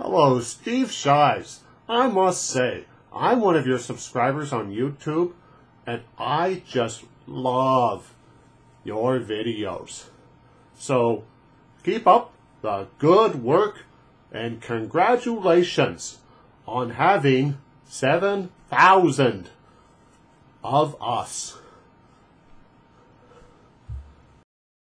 Hello, Steve Shives. I must say, I'm one of your subscribers on YouTube, and I just love your videos. So, keep up the good work, and congratulations on having 7,000 of us.